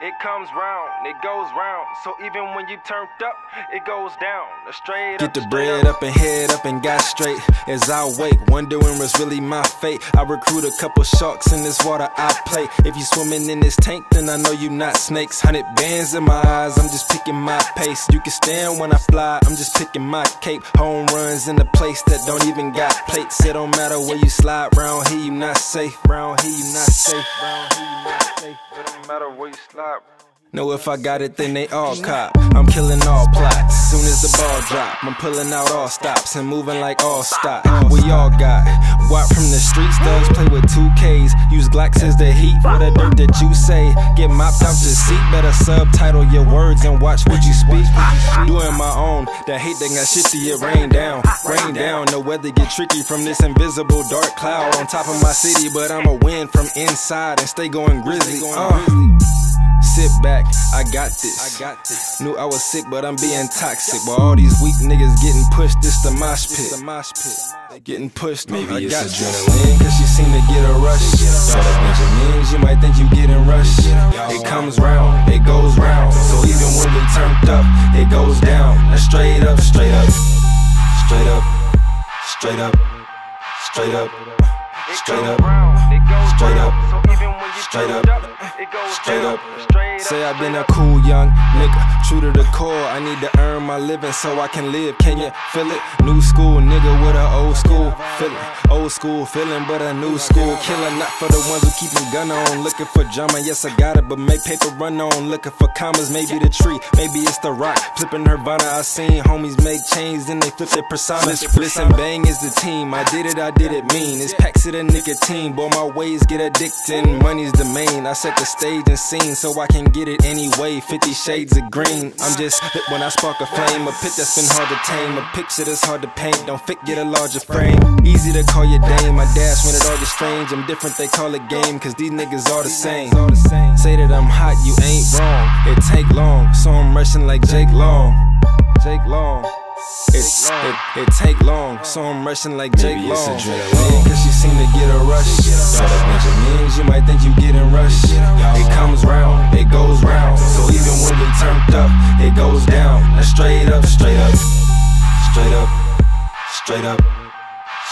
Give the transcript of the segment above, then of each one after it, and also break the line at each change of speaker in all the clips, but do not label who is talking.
it comes round, it goes round. So even when you turned up, it goes down. Straight
Get the bread up. up and head up and got straight. As I wake, wondering what's really my fate. I recruit a couple sharks in this water I play. If you swimming in this tank, then I know you not snakes. Hundred bands in my eyes, I'm just picking my pace. You can stand when I fly, I'm just picking my cape. Home runs in a place that don't even got plates. It don't matter where you slide, round here you not safe. Round here you not safe. Round here you
matter you.
Know if I got it, then they all cop. I'm killing all plots. Soon as the ball drop, I'm pulling out all stops and moving like all stock. We all got walk from the streets, thugs play with 2Ks. Use Glocks as the heat for the dirt that you say. Get mopped out your seat, better subtitle your words and watch what you speak. Doing my own, that hate that got shit to get rain down. Rain down, the weather get tricky from this invisible dark cloud on top of my city, but I'ma win from inside and stay going grizzly. Uh. Sit back, I got this. I got this. Knew I was sick, but I'm being toxic. While all these weak niggas getting pushed, this the mosh pit. The mosh pit. Getting pushed, maybe I got adrenaline, cause she seem to get a rush. Shut up, Benjamins, you might think you getting rushed. It comes round, it goes round. So straight up, straight up, straight up, straight up, straight up, straight up. Say I've been a cool young nigga, true to the core. I need to earn my living so I can live. Can you feel it? New school nigga with a old school feeling. Old school feeling, but a new school killer. Not for the ones who keep me gun on. Looking for drama, yes I got it, but make paper run on. Looking for commas, maybe the tree, maybe it's the rock. Flipping Nirvana, I seen homies make chains, then they flip their personas. Listen, bang is the team. I did it, I did it mean. It's packs of the nicotine, boy, my ways get addicted. Money's the main. I set the stage and scene so I can get it anyway. 50 shades of green. I'm just lit when I spark a flame. A pit that's been hard to tame. A picture that's hard to paint. Don't fit, get a larger frame. Easy to call your dame. My dash when it all gets strange. I'm different, they call it game. Cause these niggas all the same. Say that I'm hot, you ain't wrong. It take long, so I'm rushing like Jake Long. Jake Long. It, it, it take long, so I'm rushing like Jake
Maybe it's
Long.
adrenaline.
Cause she seem to get a rush. Shut up, Benjamins, you might think you getting rushed. It comes round, it goes round. So even when we turned up, it goes down. Now straight up, straight up, straight up, straight up,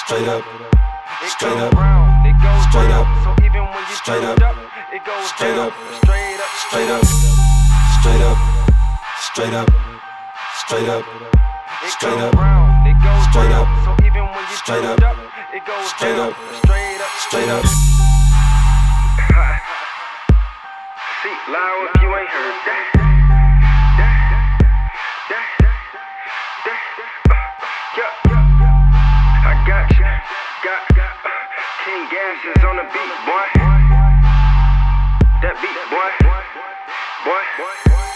straight up, straight up, straight up, So even when you straight up, it goes straight up, straight up, straight up, straight up, straight up, straight up, straight up, straight up, straight up, straight up.
Straight up straight up See, loud if you ain't heard that. King Gases on the beat, boy. That beat, boy. Boy.